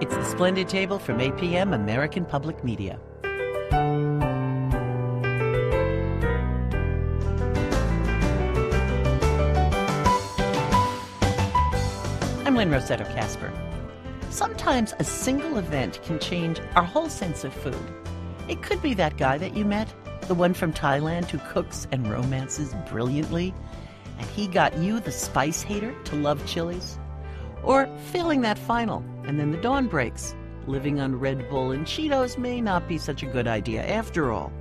It's the Splendid Table from APM American Public Media. I'm Lynn Rossetto Kasper. Sometimes a single event can change our whole sense of food. It could be that guy that you met, the one from Thailand who cooks and romances brilliantly, and he got you, the spice hater, to love chilies. Or failing that final, and then the dawn breaks. Living on Red Bull and Cheetos may not be such a good idea after all.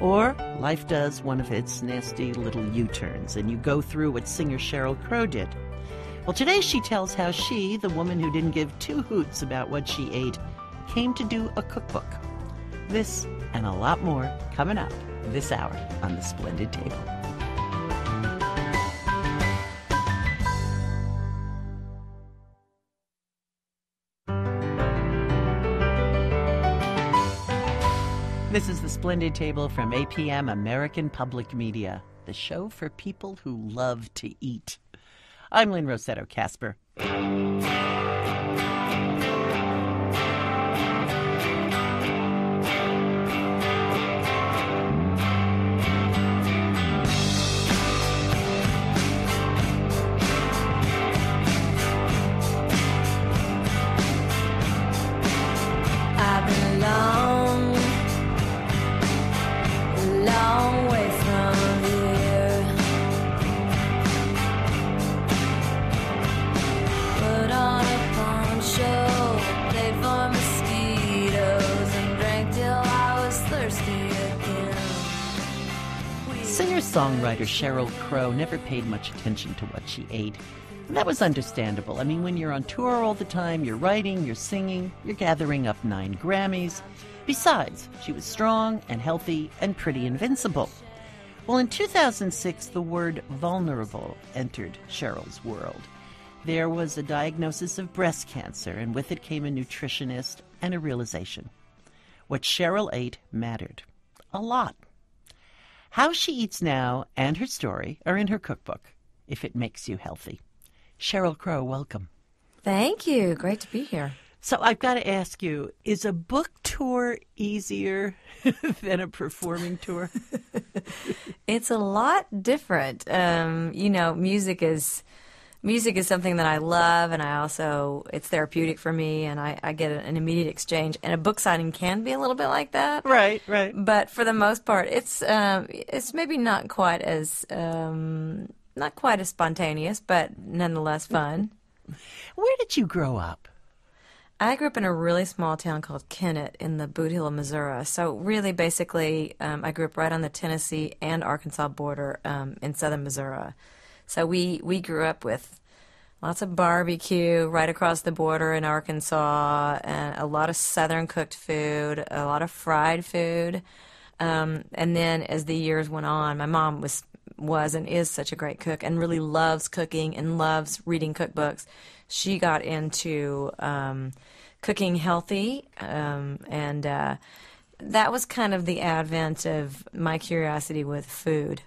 Or life does one of its nasty little U turns, and you go through what singer Sheryl Crow did. Well, today she tells how she, the woman who didn't give two hoots about what she ate, came to do a cookbook. This and a lot more coming up this hour on the Splendid Table. This is the Splendid Table from APM American Public Media, the show for people who love to eat. I'm Lynn Rossetto Kasper. Songwriter Sheryl Crow never paid much attention to what she ate. And that was understandable. I mean, when you're on tour all the time, you're writing, you're singing, you're gathering up nine Grammys. Besides, she was strong and healthy and pretty invincible. Well, in 2006, the word vulnerable entered Sheryl's world. There was a diagnosis of breast cancer, and with it came a nutritionist and a realization. What Sheryl ate mattered. A lot. How she eats now and her story are in her cookbook, If It Makes You Healthy. Sheryl Crow, welcome. Thank you. Great to be here. So I've got to ask you, is a book tour easier than a performing tour? It's a lot different. Um, you know, music is music is something that I love, and I also it's therapeutic for me, and I, I get an immediate exchange. And a book signing can be a little bit like that, right, right. but for the most part, it's um, it's maybe not quite as um, not quite as spontaneous, but nonetheless fun. Where did you grow up? I grew up in a really small town called Kennett in the Bootheel of Missouri. So, really, basically, um, I grew up right on the Tennessee and Arkansas border um, in southern Missouri. So, we, we grew up with lots of barbecue right across the border in Arkansas, and a lot of southern cooked food, a lot of fried food. Um, and then as the years went on, my mom was was and is such a great cook and really loves cooking and loves reading cookbooks. She got into um, cooking healthy, um, and uh, that was kind of the advent of my curiosity with food.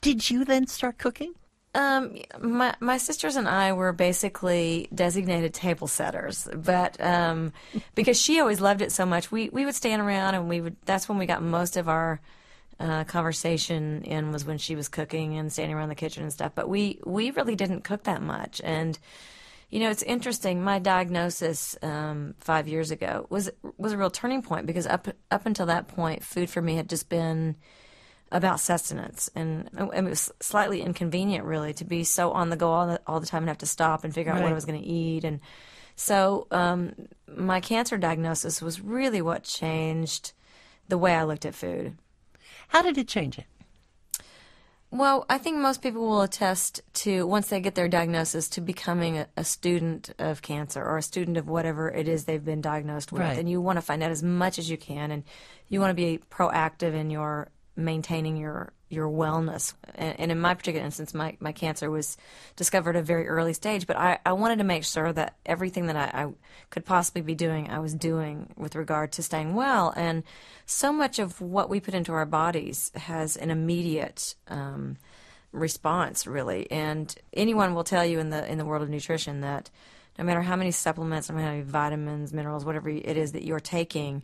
Did you then start cooking? Um, my my sisters and I were basically designated table setters, but um, because she always loved it so much, we we would stand around and we would. That's when we got most of our uh, conversation in was when she was cooking and standing around the kitchen and stuff. But we we really didn't cook that much, and you know it's interesting. My diagnosis um, five years ago was was a real turning point because up up until that point, food for me had just been about sustenance, and it was slightly inconvenient, really, to be so on the go all the, all the time and have to stop and figure out what I was going to eat. And so, um, my cancer diagnosis was really what changed the way I looked at food. How did it change it? Well, I think most people will attest to once they get their diagnosis to becoming a, a student of cancer or a student of whatever it is they've been diagnosed with, Right. and you want to find out as much as you can, and you want to be proactive in your maintaining your your wellness. And, and in my particular instance, my, my cancer was discovered at a very early stage, but I, I wanted to make sure that everything that I, I could possibly be doing, I was doing with regard to staying well. And so much of what we put into our bodies has an immediate um, response, really. And anyone will tell you in the in the world of nutrition that no matter how many supplements, no matter how many vitamins, minerals, whatever it is that you're taking,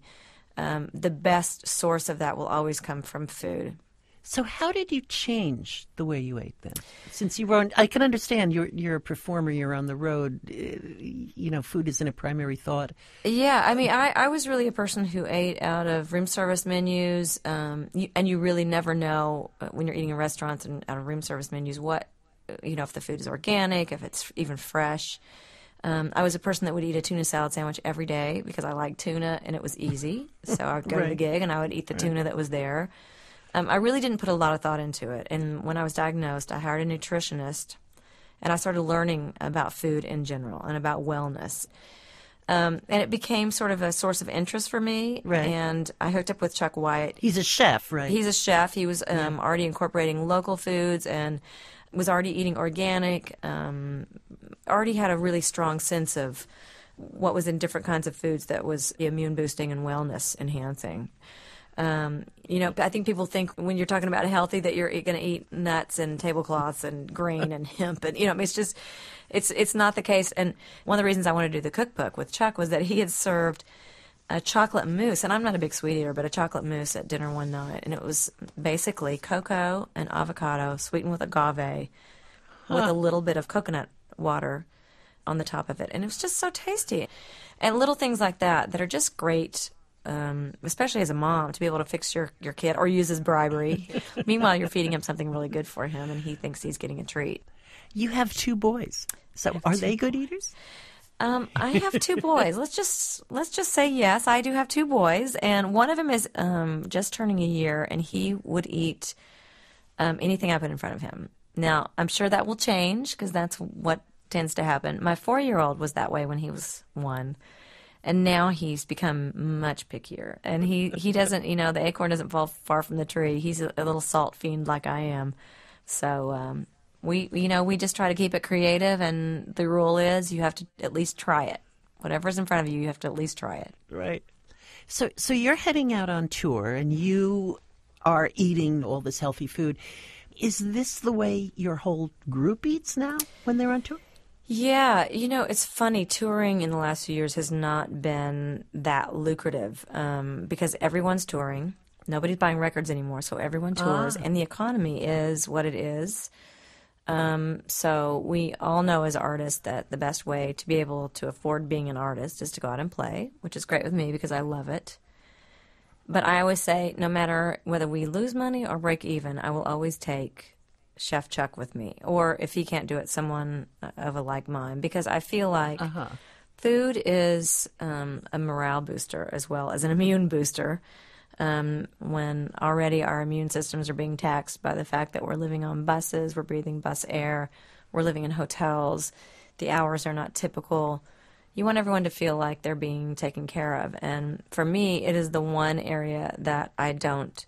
um, the best source of that will always come from food. So how did you change the way you ate then? Since you were on, I can understand you're you're a performer, you're on the road. uh, You know, food isn't a primary thought. Yeah, I mean, I, I was really a person who ate out of room service menus, um, you, and you really never know uh, when you're eating in restaurants and out of room service menus what, uh, you know, if the food is organic, if it's even fresh. Um, I was a person that would eat a tuna salad sandwich every day because I liked tuna and it was easy. So I would go to the gig and I would eat the tuna that was there. Um, I really didn't put a lot of thought into it. And when I was diagnosed, I hired a nutritionist and I started learning about food in general and about wellness. Um, and it became sort of a source of interest for me. Right. And I hooked up with Chuck White. He's a chef, right? He's a chef. He was um, already incorporating local foods and was already eating organic. Um, already had a really strong sense of what was in different kinds of foods that was immune boosting and wellness enhancing. Um, you know, I think people think when you're talking about healthy that you're going to eat nuts and tablecloths and grain and hemp, and you know, it's just, it's it's not the case. And one of the reasons I wanted to do the cookbook with Chuck was that he had served a chocolate mousse, and I'm not a big sweet eater, but a chocolate mousse at dinner one night, and it was basically cocoa and avocado sweetened with agave, with a little bit of coconut water on the top of it, and it was just so tasty. And little things like that that are just great. Um, especially as a mom, to be able to fix your, your kid or use as bribery. Meanwhile, you're feeding him something really good for him, and he thinks he's getting a treat. you have two boys. So are they good eaters? Um, I have two boys. Let's just let's just say yes. I do have two boys, and one of them is um, just turning a year, and he would eat um, anything I put in front of him. Now, I'm sure that will change because that's what tends to happen. My four-year-old was that way when he was one, and now he's become much pickier. And he he doesn't, you know, the acorn doesn't fall far from the tree. He's a, a little salt fiend like I am. So um, we, you know, we just try to keep it creative, and the rule is you have to at least try it. Whatever's in front of you, you have to at least try it. Right. So so you're heading out on tour and you are eating all this healthy food. Is this the way your whole group eats now when they're on tour? Yeah, you know, it's funny. Touring in the last few years has not been that lucrative um, because everyone's touring. Nobody's buying records anymore, so everyone tours, and the economy is what it is. Um, so we all know as artists that the best way to be able to afford being an artist is to go out and play, which is great with me because I love it. But I always say, no matter whether we lose money or break even, I will always take Chef Chuck with me, or if he can't do it, someone of a like mind, because I feel like food is um, a morale booster as well as an immune booster. Um, when already our immune systems are being taxed by the fact that we're living on buses, we're breathing bus air, we're living in hotels, the hours are not typical. You want everyone to feel like they're being taken care of. And for me, it is the one area that I don't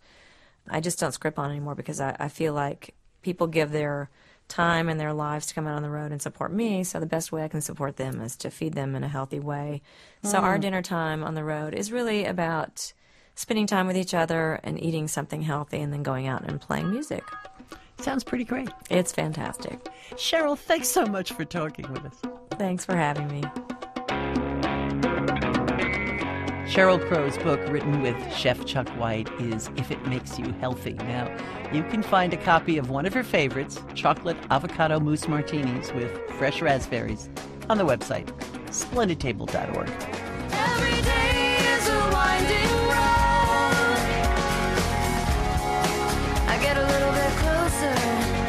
I just don't script on anymore because I, I feel like people give their time and their lives to come out on the road and support me. So the best way I can support them is to feed them in a healthy way. So our dinner time on the road is really about spending time with each other and eating something healthy and then going out and playing music. Sounds pretty great. It's fantastic. Sheryl, thanks so much for talking with us. Thanks for having me. Sheryl Crow's book, written with Chef Chuck White, is If It Makes You Healthy. Now, you can find a copy of one of her favorites, chocolate avocado mousse martinis with fresh raspberries, on the website, splendidtable.org. get a little bit closer